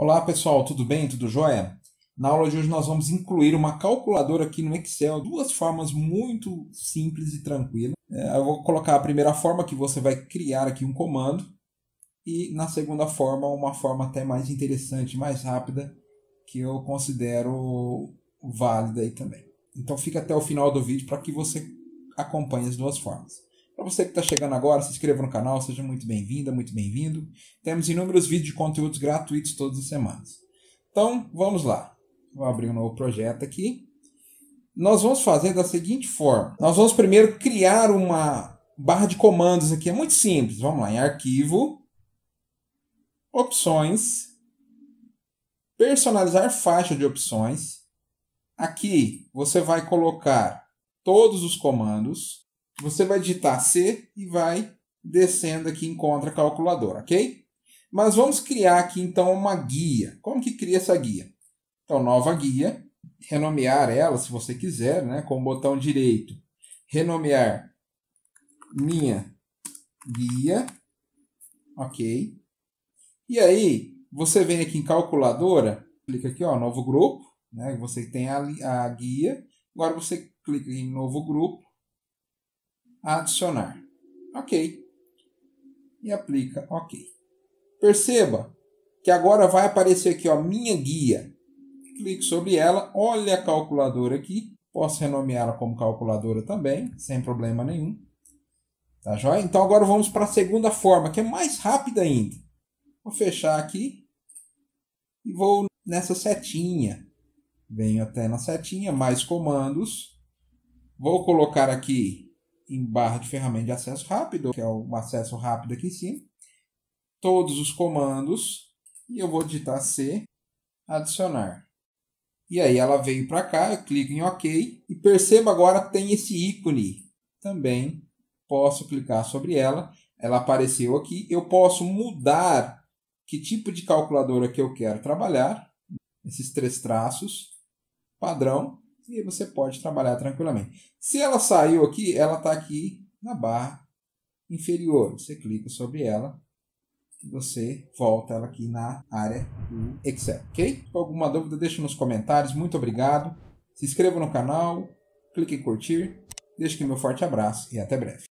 Olá pessoal, tudo bem? Tudo jóia? Na aula de hoje nós vamos incluir uma calculadora aqui no Excel, duas formas muito simples e tranquilas. É, eu vou colocar a primeira forma que você vai criar aqui um comando e na segunda forma uma forma até mais interessante, mais rápida, que eu considero válida aí também. Então fica até o final do vídeo para que você acompanhe as duas formas. Você que está chegando agora, se inscreva no canal, seja muito bem-vinda, muito bem-vindo. Temos inúmeros vídeos de conteúdos gratuitos todas as semanas. Então, vamos lá. Vou abrir um novo projeto aqui. Nós vamos fazer da seguinte forma. Nós vamos primeiro criar uma barra de comandos aqui. É muito simples. Vamos lá, em arquivo, opções, personalizar faixa de opções. Aqui você vai colocar todos os comandos. Você vai digitar C e vai descendo aqui encontra a calculadora, ok? Mas vamos criar aqui então uma guia. Como que cria essa guia? Então, nova guia, renomear ela se você quiser, né, com o botão direito, renomear minha guia, ok? E aí, você vem aqui em calculadora, clica aqui, ó, novo grupo, né, você tem a, a guia, agora você clica em novo grupo, adicionar. Ok. E aplica ok. Perceba que agora vai aparecer aqui, ó, minha guia. Clique sobre ela, olha a calculadora aqui. Posso renomeá-la como calculadora também, sem problema nenhum. Tá joia? Então agora vamos para a segunda forma, que é mais rápida ainda. Vou fechar aqui e vou nessa setinha. Venho até na setinha, mais comandos. Vou colocar aqui em barra de ferramenta de acesso rápido, que é o acesso rápido aqui em cima, todos os comandos e eu vou digitar C, adicionar. E aí ela veio para cá, eu clico em OK e perceba agora tem esse ícone. Também posso clicar sobre ela, ela apareceu aqui. Eu posso mudar que tipo de calculadora que eu quero trabalhar, esses três traços, padrão, e você pode trabalhar tranquilamente. Se ela saiu aqui, ela está aqui na barra inferior. Você clica sobre ela e você volta ela aqui na área do Excel, ok? Alguma dúvida, deixe nos comentários. Muito obrigado. Se inscreva no canal, clique em curtir. Deixe aqui meu forte abraço e até breve.